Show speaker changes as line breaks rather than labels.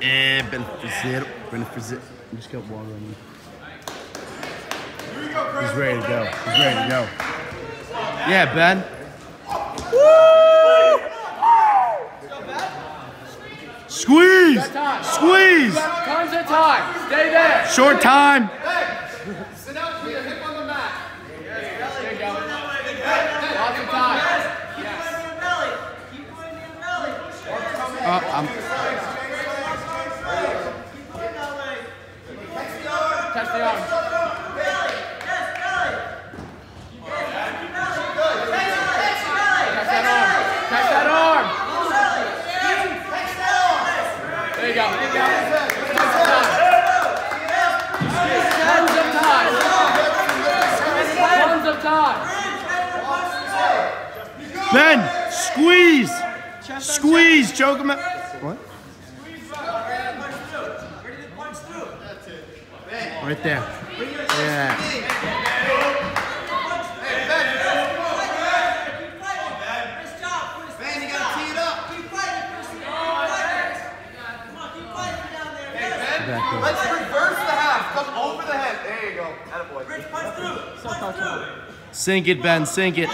É beneficiário. Beneficiário. Just got water on me. He's ready to go. He's ready to go. Yeah, Ben. Woo! Squeeze! Squeeze!
Tons of time. Stay there.
Short time.
Sit down, put your hip on the mat.
There you go. Lots of time.
Uh, I'm,
Touch the arm. Touch that arm. Touch that arm. There you go. Tons of time. Tons of time.
Ben, squeeze. Squeeze. Choke him out. What? Right there. Yeah.
Man, you gotta tee it up.
Back there.
Let's reverse the half. Come over the head. There you go. Attaboy.
Sink it, Ben. Sink it.